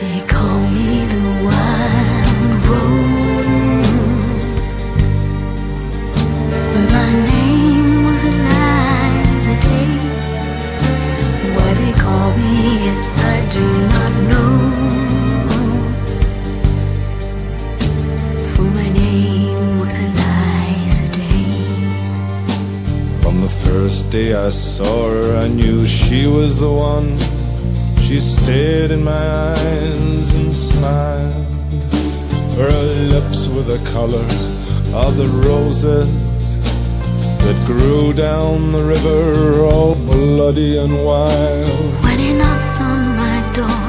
They call me the wild road But my name was Elisa Day Why they call me it I do not know. For my name was Elisa Day From the first day I saw her I knew she was the one. She stared in my eyes and smiled. Her lips were the color of the roses that grew down the river, all bloody and wild. When he knocked on my door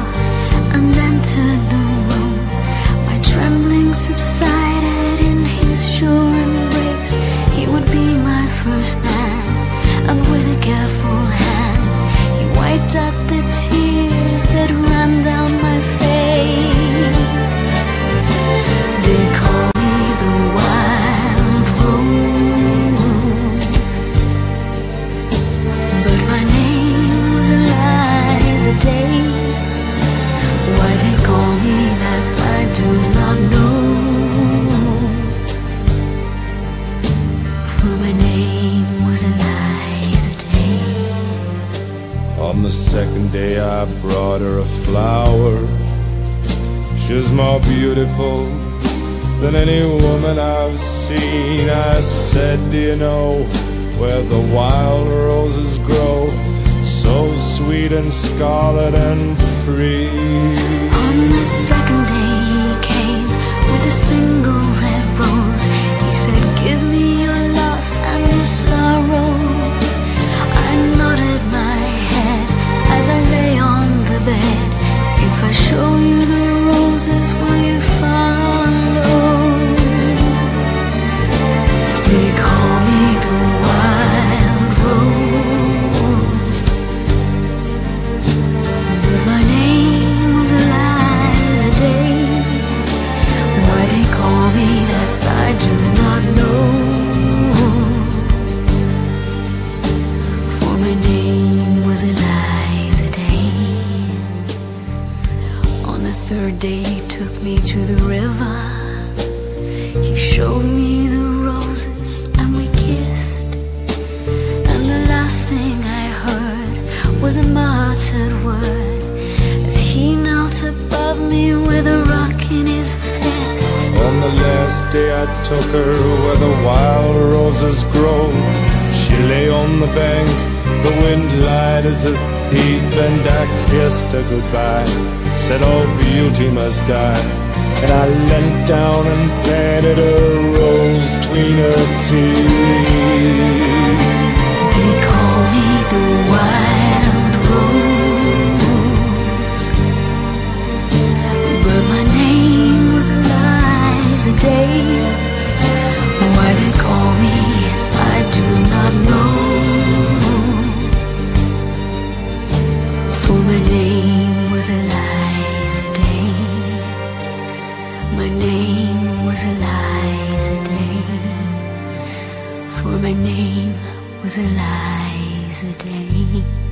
and entered the room, my trembling subsided in his sure embrace. He would be my first man, and with a careful hand, he wiped out the tears Elisa Day. Why they call me that, I do not know. For my name was Elisa Day. On the second day, I brought her a flower. She's more beautiful than any woman I've seen. I said, Do you know where the wild roses grow? And scarlet and free. Third day, he took me to the river. He showed me the roses and we kissed. And the last thing I heard was a muttered word as he knelt above me with a rock in his fist. On the last day I took her where the wild roses grow. She lay on the bank, the wind lied as a thief, and I kissed her goodbye. Said all beauty must die. And I leant down and planted a rose between her teeth. my name was Elisa Day.